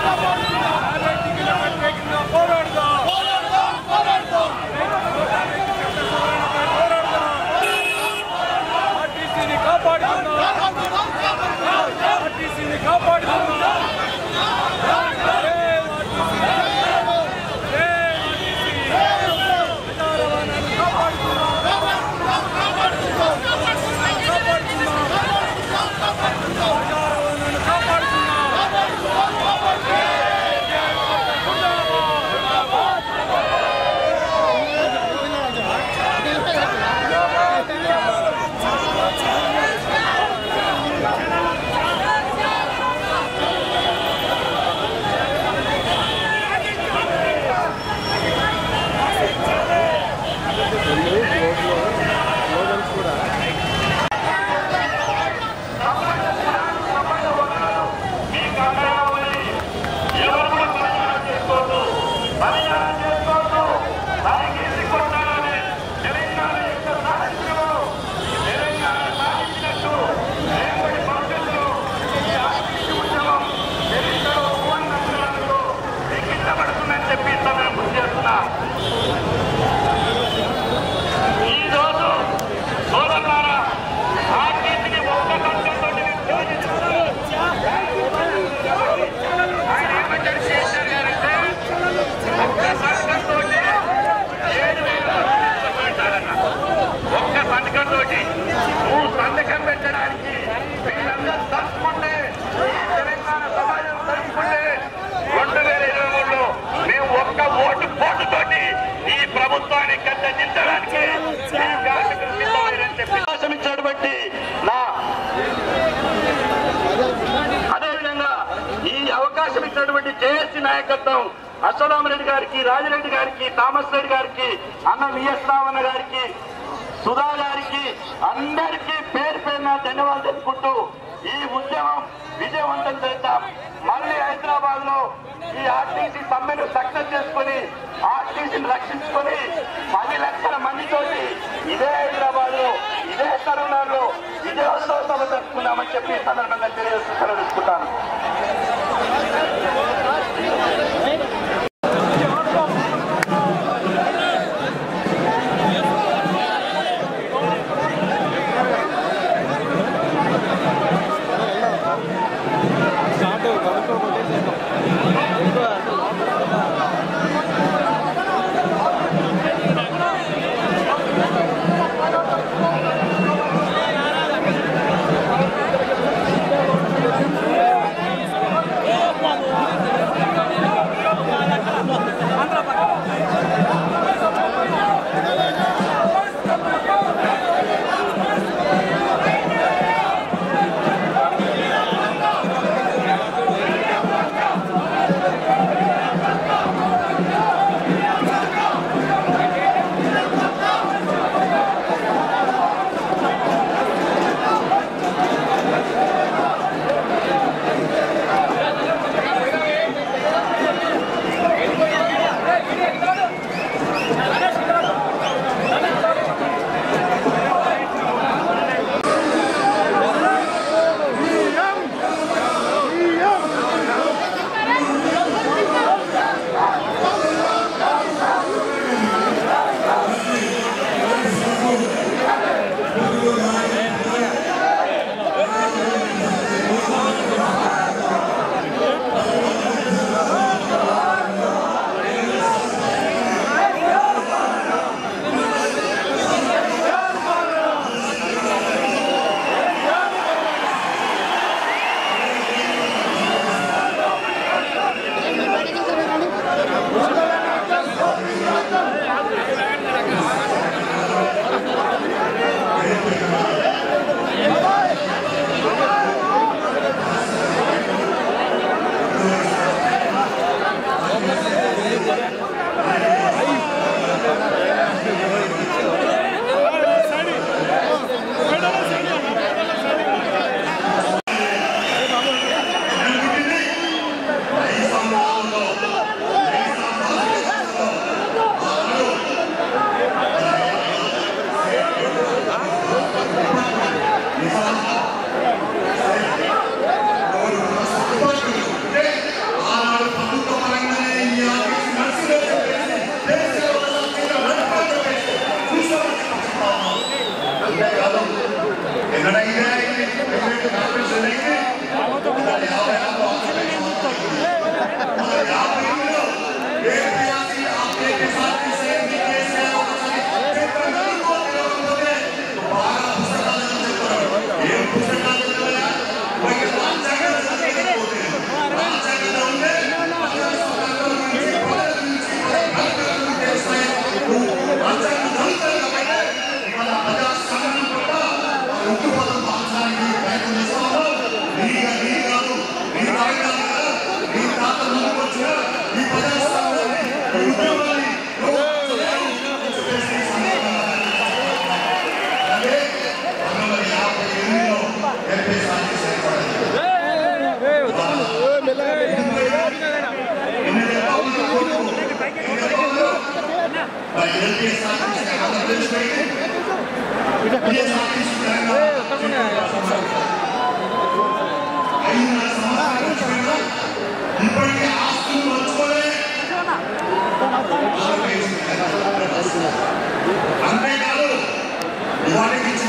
Bravo! గారికి రెడ్డి గారికి అన్న విఎస్ రావణ గారికి సుధా గారికి అందరికీ పేరు పేరున ధన్యవాదాలు తెలుపుకుంటూ ఈ ఉద్యమం విజయవంతం చేద్దాం. మళ్ళీ హైదరాబాద్లో ఈ ఆర్టీసీ సమ్మెను సక్సెస్ చేసుకుని ఆర్టీసీని రక్షించుకొని పది లక్షల మందితోటి ఇదే హైదరాబాద్లో ఇదే తరుణాల్లో విజయోత్సవ సభ జరుపుకుందామని చెప్పి लड़ाई है Vai grande mensagem que está na frente para ele. E essa que está na Aí na sala da frente para ele. E para que a sua mãe Amém, Galo. Olha que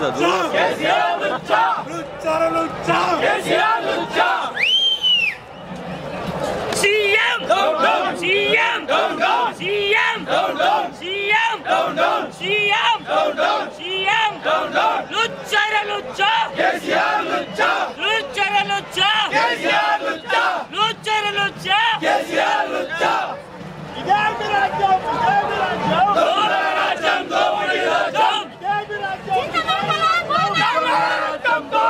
Lucha! Che sia Lucha! Lucha, Lucha! Che sia Lucha! CM! Don Don! CM! Don Don! CM! Don Don! CM! Don Don! CM! Don Don! CM! Don Don! Lucha era Lucha! Che sia Lucha! Lucha era Lucha! Che sia Lucha! Lucha era Lucha! Che sia Lucha! Gidelim bir acam! Gidelim bir acam! Doğru acam! Doğru acam! రాజ్యం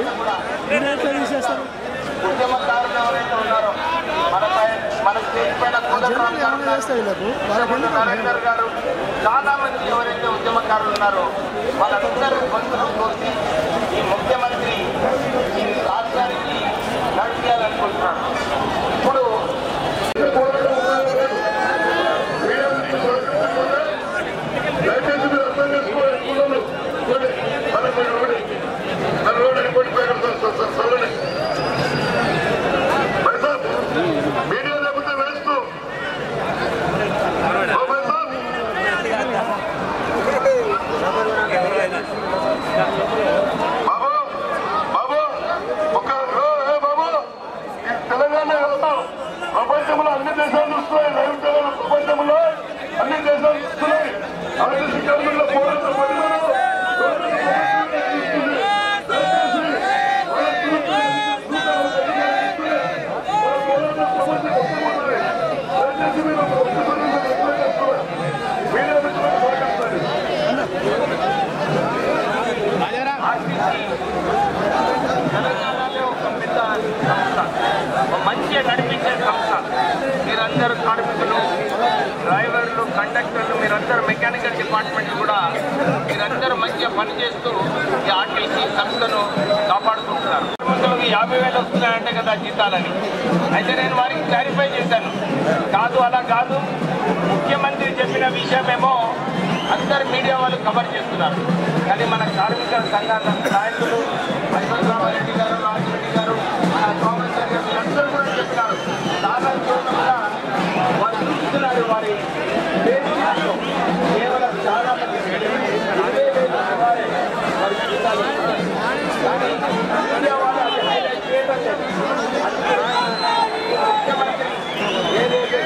చేశారు మీరు ఎట్లా తీసేస్తారు ఉద్యమకారులు ఎవరైతే ఉన్నారో మనపై మనకు చేసిపోయిన జనాలు ఏమైనా చేస్తే వీళ్ళకు వాళ్ళకి ఎందుకు గారు చాలా మంది ఎవరైతే ఉద్యమకారులు ఉన్నారో వాళ్ళందరూ గొంతులు కోసి మెకానికల్ డిపార్ట్మెంట్ కూడా మీరందరూ మంచిగా పనిచేస్తూ ఈ ఆర్టీసీ సంస్థను కాపాడుకుంటున్నారు. ఉద్యోగి యాభై వేలు వస్తున్నాయంటే కదా జీతాలని. అయితే నేను వారికి క్లారిఫై చేశాను. కాదు అలా కాదు. ముఖ్యమంత్రి చెప్పిన విషయమేమో అందరు మీడియా వాళ్ళు కవర్ చేస్తున్నారు. కానీ మన కార్మిక సంఘాల నాయకులు రెడ్డి గారు రాజరెడ్డి గారు మన సోమేశ్వర్ గారు వీళ్ళందరూ కూడా చెప్పినారు దాదాపు కూడా వారు చూస్తున్నారు వారి ఫేస్బుక్లో కేవలం చాలా మంది ఇరవై వేల వారే వారి జీతాలు ఇస్తున్నారు. కానీ మీడియా వాళ్ళు అది హైలైట్ చేయడం లేదు ముఖ్యమంత్రి ఏదైతే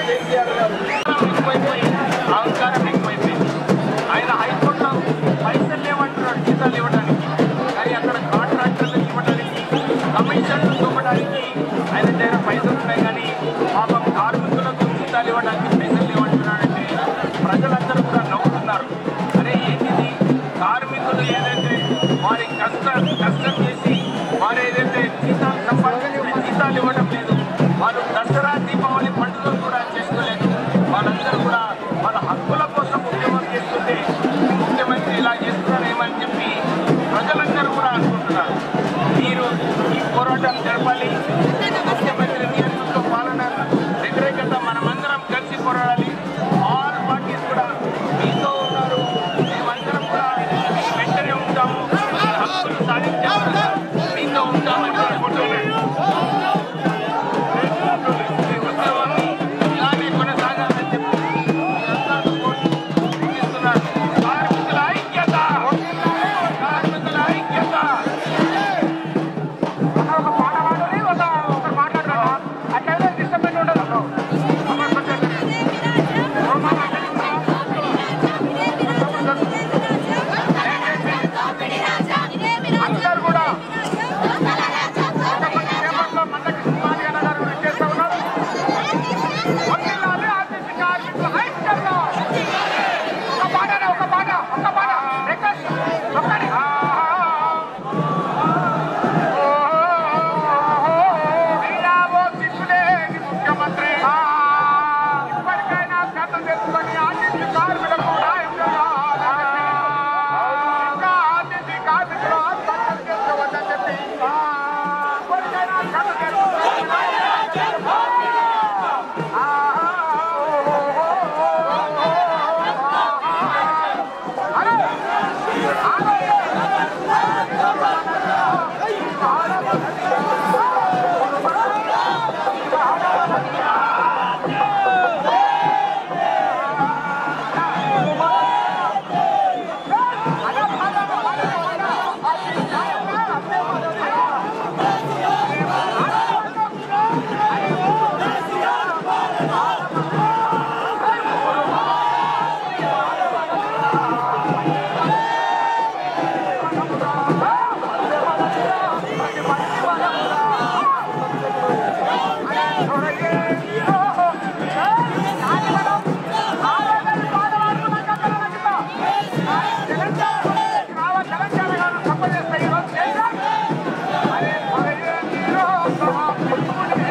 Good morning.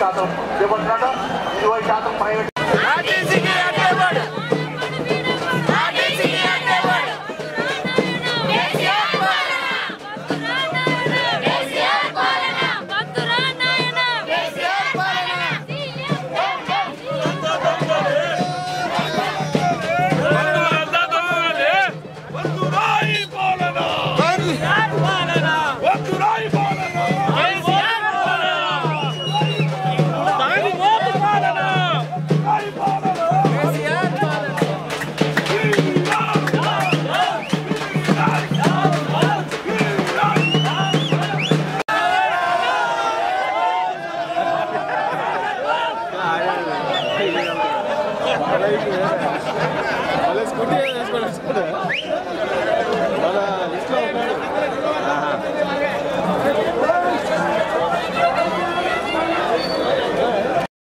శాతం చేపట్టినట ఇరవై శాతం ప్రైవేట్